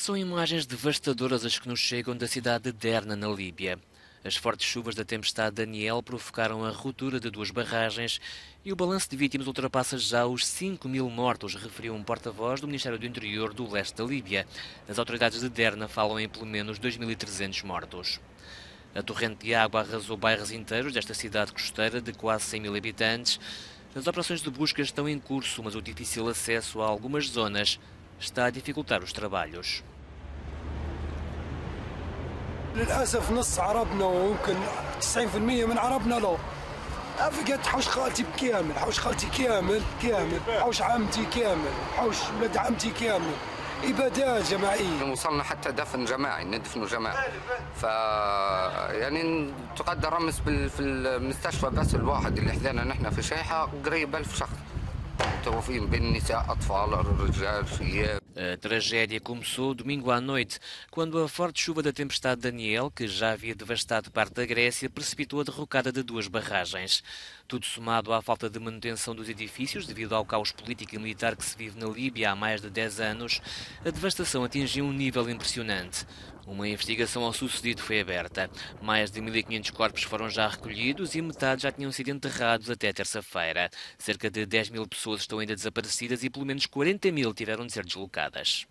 São imagens devastadoras as que nos chegam da cidade de Derna, na Líbia. As fortes chuvas da tempestade Daniel provocaram a ruptura de duas barragens e o balanço de vítimas ultrapassa já os 5 mil mortos, referiu um porta-voz do Ministério do Interior do leste da Líbia. As autoridades de Derna falam em pelo menos 2.300 mortos. A torrente de água arrasou bairros inteiros desta cidade costeira de quase 100 mil habitantes. As operações de busca estão em curso, mas o difícil acesso a algumas zonas está a dificultar os trabalhos. للأسف نص عربنا وممكن 90% من عربنا لا. فقدت حوش خالتي بكامل حوش خالتي كامل كامل. حوش عمتي كامل حوش ولاد عمتي كامل. إبادات جماعية. وصلنا حتى دفن جماعي ندفنوا جماعي. ف يعني تقدر امس في المستشفى بس الواحد اللي حذينا نحن في شيحة قريب ألف شخص. A tragédia começou domingo à noite, quando a forte chuva da tempestade Daniel, que já havia devastado parte da Grécia, precipitou a derrocada de duas barragens. Tudo somado à falta de manutenção dos edifícios devido ao caos político e militar que se vive na Líbia há mais de 10 anos, a devastação atingiu um nível impressionante. Uma investigação ao sucedido foi aberta. Mais de 1.500 corpos foram já recolhidos e metade já tinham sido enterrados até terça-feira. Cerca de 10 mil pessoas estão ainda desaparecidas e pelo menos 40 mil tiveram de ser deslocadas.